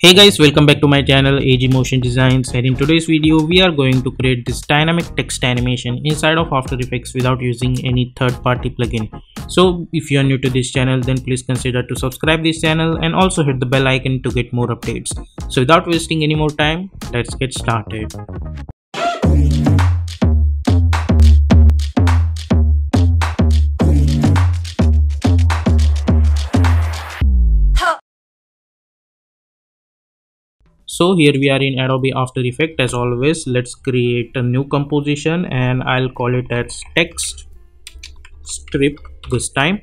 Hey guys, welcome back to my channel AG Motion Designs and in today's video we are going to create this dynamic text animation inside of After Effects without using any third-party plugin. So if you are new to this channel then please consider to subscribe this channel and also hit the bell icon to get more updates. So without wasting any more time, let's get started. So here we are in adobe after effect as always let's create a new composition and i'll call it as text strip this time.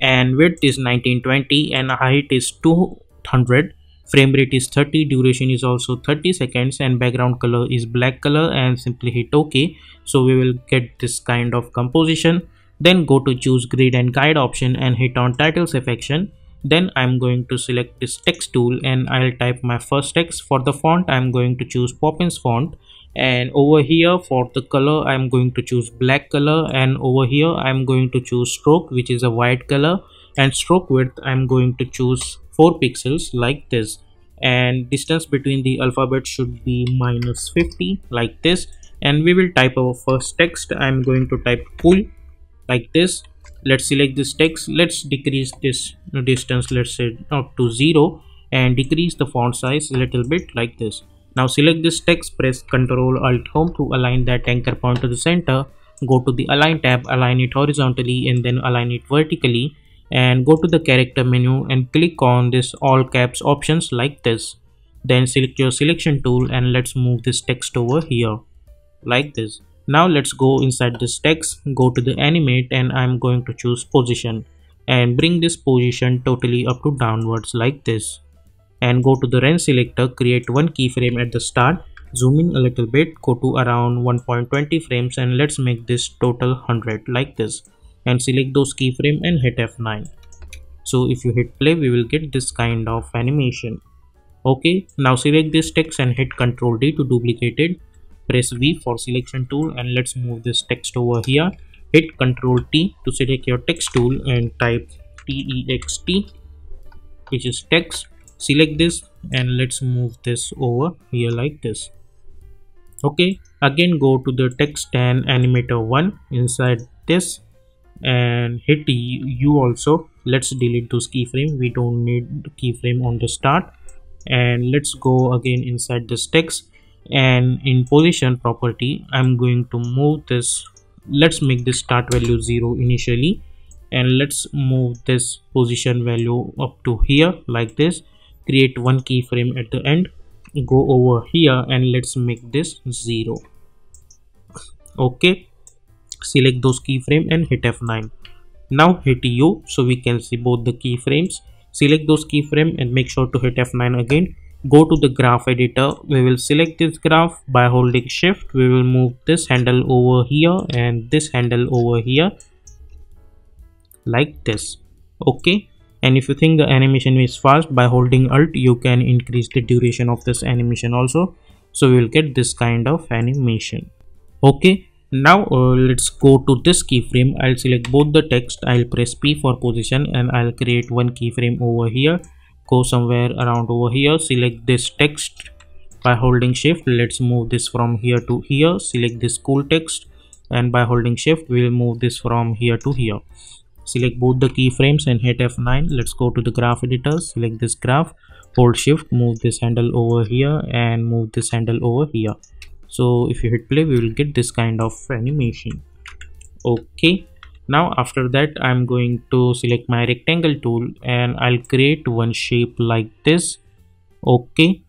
And width is 1920 and height is 200 frame rate is 30 duration is also 30 seconds and background color is black color and simply hit ok. So we will get this kind of composition. Then go to choose grid and guide option and hit on titles affection then i'm going to select this text tool and i'll type my first text. For the font i'm going to choose poppins font. And over here for the color i'm going to choose black color. And over here i'm going to choose stroke which is a white color. And stroke width i'm going to choose 4 pixels like this. And distance between the alphabet should be minus 50 like this. And we will type our first text. I'm going to type cool like this let's select this text. Let's decrease this distance let's say up to zero and decrease the font size a little bit like this. Now select this text press ctrl alt home to align that anchor point to the center. Go to the align tab align it horizontally and then align it vertically and go to the character menu and click on this all caps options like this. Then select your selection tool and let's move this text over here like this now let's go inside this text go to the animate and i'm going to choose position and bring this position totally up to downwards like this. And go to the range selector create one keyframe at the start zoom in a little bit go to around 1.20 frames and let's make this total 100 like this. And select those keyframe and hit f9 so if you hit play we will get this kind of animation. Okay now select this text and hit ctrl d to duplicate it press V for selection tool and let's move this text over here. Hit ctrl T to select your text tool and type text which is text. Select this and let's move this over here like this. Okay again go to the text and animator 1 inside this and hit u also. Let's delete those keyframe. We don't need keyframe on the start. And let's go again inside this text and in position property i'm going to move this let's make this start value 0 initially and let's move this position value up to here like this create one keyframe at the end go over here and let's make this 0 okay select those keyframe and hit f9 now hit u so we can see both the keyframes. Select those keyframe and make sure to hit f9 again go to the graph editor. We will select this graph. By holding shift we will move this handle over here and this handle over here like this. Okay? And if you think the animation is fast by holding alt you can increase the duration of this animation also. So we will get this kind of animation. Okay? Now uh, let's go to this keyframe. I'll select both the text. I'll press p for position and i'll create one keyframe over here go somewhere around over here select this text by holding shift let's move this from here to here select this cool text and by holding shift we will move this from here to here. Select both the keyframes and hit f9 let's go to the graph editor select this graph hold shift move this handle over here and move this handle over here. So if you hit play we will get this kind of animation. Okay now after that i'm going to select my rectangle tool and i'll create one shape like this. Okay.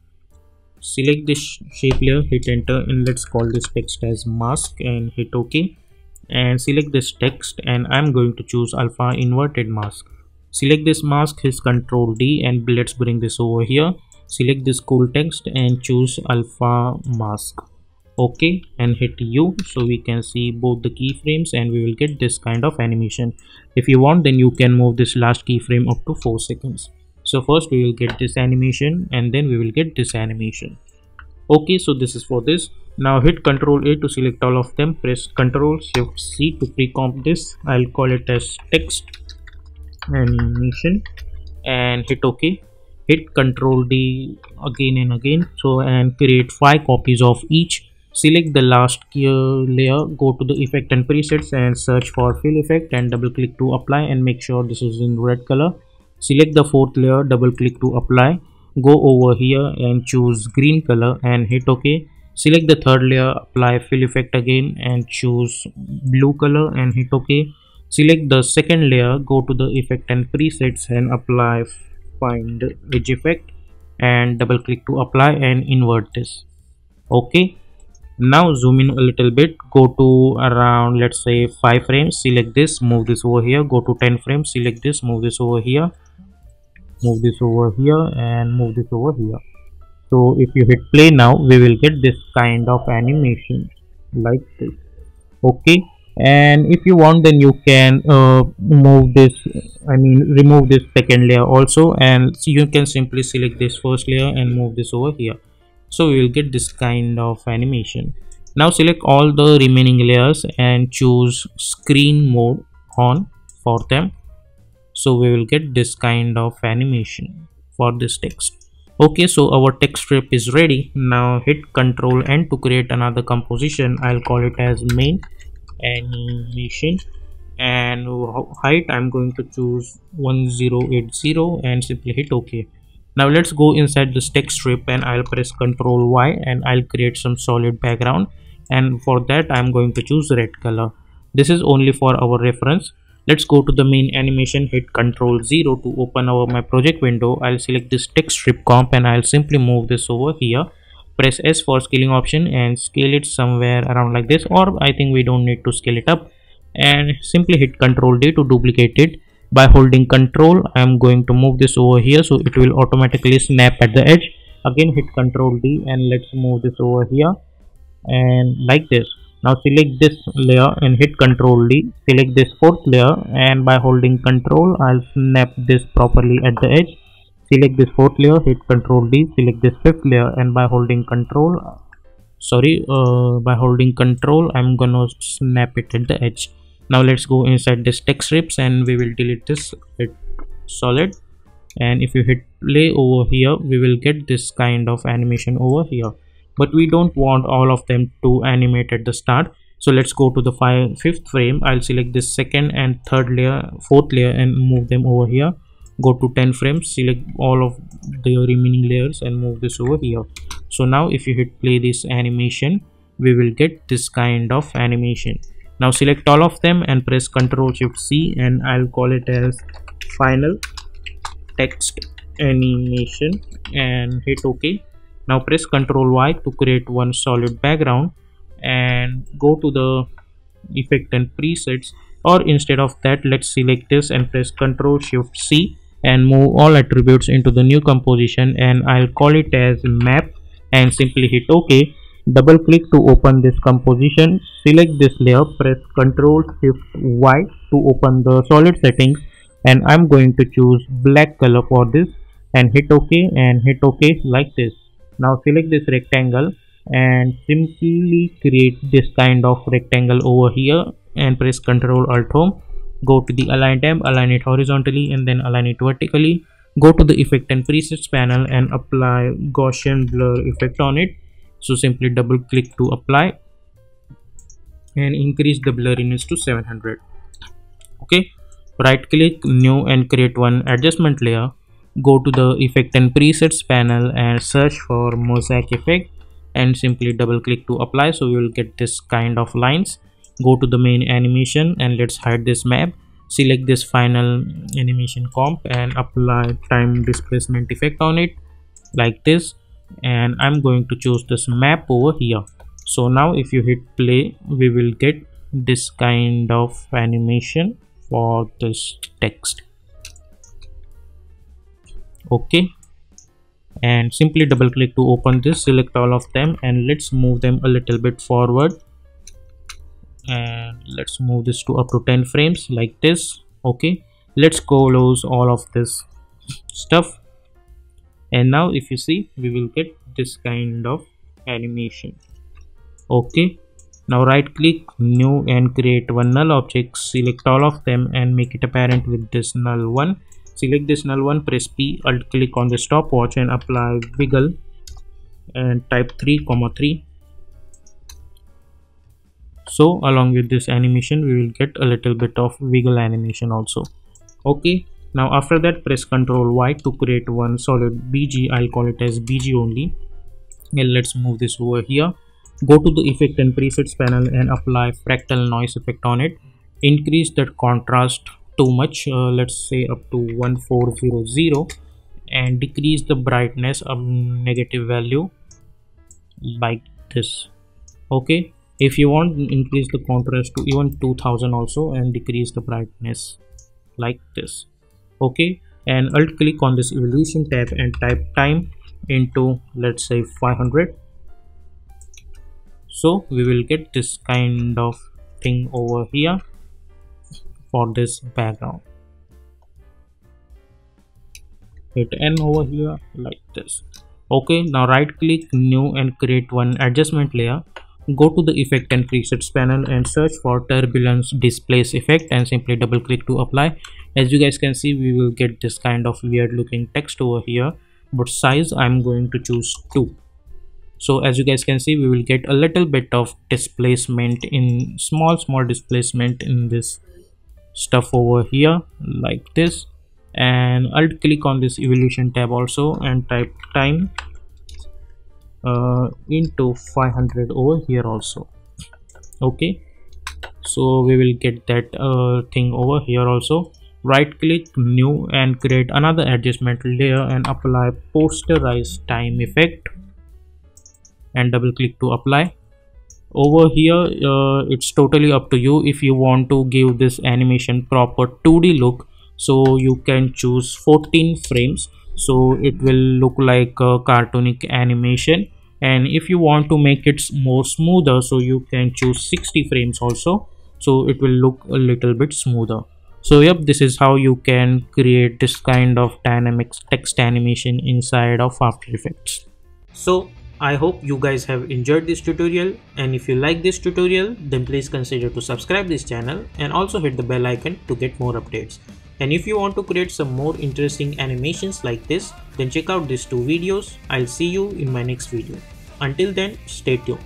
Select this shape layer hit enter and let's call this text as mask and hit ok. And select this text and i'm going to choose alpha inverted mask. Select this mask hit control d and let's bring this over here. Select this cool text and choose alpha mask okay and hit u so we can see both the keyframes and we will get this kind of animation. If you want then you can move this last keyframe up to 4 seconds. So first we will get this animation and then we will get this animation. Okay so this is for this. Now hit ctrl a to select all of them. Press ctrl shift c to pre-comp this. I'll call it as text animation and hit ok. Hit ctrl d again and again. So and create five copies of each select the last layer go to the effect and presets and search for fill effect and double click to apply and make sure this is in red color. Select the fourth layer double click to apply. Go over here and choose green color and hit ok. Select the third layer apply fill effect again and choose blue color and hit ok. Select the second layer go to the effect and presets and apply find edge effect and double click to apply and invert this. Okay now zoom in a little bit. Go to around let's say 5 frames. Select this. Move this over here. Go to 10 frames. Select this. Move this over here. Move this over here and move this over here. So if you hit play now we will get this kind of animation like this. Okay? And if you want then you can uh, move this i mean remove this second layer also. And you can simply select this first layer and move this over here so we will get this kind of animation. Now select all the remaining layers and choose screen mode on for them. So we will get this kind of animation for this text. Okay so our text strip is ready. Now hit ctrl n to create another composition. I'll call it as main animation. And height i'm going to choose 1080 and simply hit ok now let's go inside this text strip and i'll press ctrl y and i'll create some solid background. And for that i'm going to choose red color. This is only for our reference. Let's go to the main animation hit ctrl 0 to open our my project window. I'll select this text strip comp and i'll simply move this over here. Press s for scaling option and scale it somewhere around like this or i think we don't need to scale it up. And simply hit ctrl d to duplicate it by holding control i am going to move this over here so it will automatically snap at the edge. Again hit ctrl d and let's move this over here. And like this. Now select this layer and hit ctrl d. Select this fourth layer and by holding control i'll snap this properly at the edge. Select this fourth layer hit ctrl d. Select this fifth layer and by holding control sorry uh, by holding control i'm gonna snap it at the edge now let's go inside this text strips and we will delete this. Solid. And if you hit play over here we will get this kind of animation over here. But we don't want all of them to animate at the start. So let's go to the five, fifth frame. I'll select this second and third layer fourth layer and move them over here. Go to 10 frames select all of the remaining layers and move this over here. So now if you hit play this animation we will get this kind of animation now select all of them and press ctrl shift c and i'll call it as final text animation and hit ok now press ctrl y to create one solid background and go to the effect and presets or instead of that let's select this and press ctrl shift c and move all attributes into the new composition and I'll call it as map and simply hit OK. Double click to open this composition. Select this layer, press Ctrl Shift Y to open the solid settings and I'm going to choose black color for this and hit OK and hit OK like this. Now select this rectangle and simply create this kind of rectangle over here and press Ctrl Alt Home go to the align tab align it horizontally and then align it vertically go to the effect and presets panel and apply gaussian blur effect on it so simply double click to apply and increase the blurriness to 700 okay? Right click new and create one adjustment layer. Go to the effect and presets panel and search for mosaic effect and simply double click to apply. So you will get this kind of lines. Go to the main animation and let's hide this map. Select this final animation comp and apply time displacement effect on it. Like this and i'm going to choose this map over here. So now if you hit play we will get this kind of animation for this text. Okay. And simply double click to open this select all of them and let's move them a little bit forward. And let's move this to up to 10 frames like this. Okay. Let's close all of this stuff and now if you see we will get this kind of animation. Okay. Now right click new and create one null object. Select all of them and make it a parent with this null one. Select this null one press p alt click on the stopwatch and apply wiggle and type 3 comma 3 so along with this animation we will get a little bit of wiggle animation also. Okay now after that press ctrl y to create one solid bg i'll call it as bg only. And let's move this over here. Go to the effect and presets panel and apply fractal noise effect on it. Increase that contrast too much uh, let's say up to 1400 and decrease the brightness of negative value like this. Okay? If you want increase the contrast to even 2000 also and decrease the brightness like this okay and alt click on this evolution tab and type time into let's say 500 so we will get this kind of thing over here for this background. Hit n over here like this. Okay now right click new and create one adjustment layer go to the effect and presets panel and search for turbulence displace effect and simply double click to apply. As you guys can see we will get this kind of weird looking text over here but size i'm going to choose 2 so as you guys can see we will get a little bit of displacement in small small displacement in this stuff over here like this. And alt click on this evolution tab also and type time uh, into 500 over here also. Okay. So we will get that uh, thing over here also. Right click new and create another adjustment layer and apply posterize time effect. And double click to apply. Over here uh, it's totally up to you. If you want to give this animation proper 2d look so you can choose 14 frames so it will look like a cartoonic animation. And if you want to make it more smoother so you can choose 60 frames also. So it will look a little bit smoother. So yep this is how you can create this kind of dynamic text animation inside of after effects. So I hope you guys have enjoyed this tutorial. And if you like this tutorial then please consider to subscribe this channel and also hit the bell icon to get more updates. And if you want to create some more interesting animations like this then check out these two videos. I'll see you in my next video. Until then stay tuned.